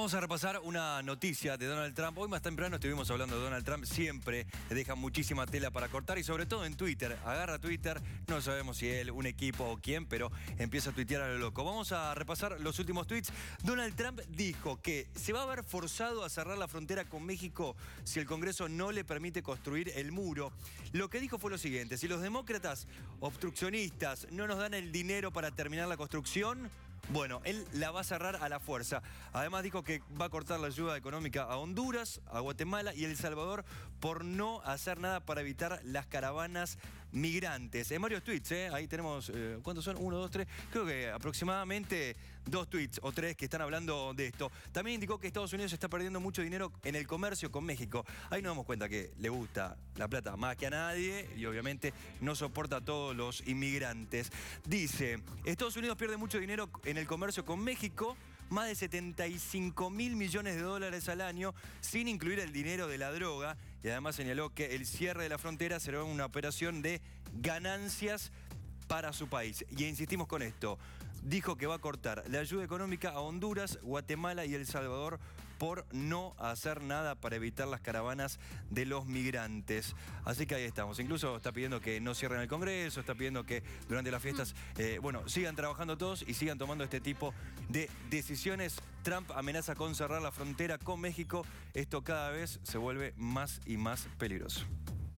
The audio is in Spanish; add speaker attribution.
Speaker 1: Vamos a repasar una noticia de Donald Trump. Hoy más temprano estuvimos hablando de Donald Trump. Siempre deja muchísima tela para cortar y sobre todo en Twitter. Agarra Twitter, no sabemos si él, un equipo o quién, pero empieza a tuitear a lo loco. Vamos a repasar los últimos tweets. Donald Trump dijo que se va a ver forzado a cerrar la frontera con México si el Congreso no le permite construir el muro. Lo que dijo fue lo siguiente, si los demócratas obstruccionistas no nos dan el dinero para terminar la construcción, bueno, él la va a cerrar a la fuerza. Además dijo que va a cortar la ayuda económica a Honduras, a Guatemala y El Salvador por no hacer nada para evitar las caravanas migrantes. En varios tweets, ¿eh? ahí tenemos, eh, ¿cuántos son? Uno, dos, tres. Creo que aproximadamente dos tweets o tres que están hablando de esto. También indicó que Estados Unidos está perdiendo mucho dinero en el comercio con México. Ahí nos damos cuenta que le gusta la plata más que a nadie y obviamente no soporta a todos los inmigrantes. Dice, Estados Unidos pierde mucho dinero en el comercio con México, más de 75 mil millones de dólares al año, sin incluir el dinero de la droga. Y además señaló que el cierre de la frontera será una operación de ganancias para su país. Y insistimos con esto. Dijo que va a cortar la ayuda económica a Honduras, Guatemala y El Salvador por no hacer nada para evitar las caravanas de los migrantes. Así que ahí estamos. Incluso está pidiendo que no cierren el Congreso, está pidiendo que durante las fiestas, eh, bueno, sigan trabajando todos y sigan tomando este tipo de decisiones. Trump amenaza con cerrar la frontera con México. Esto cada vez se vuelve más y más peligroso.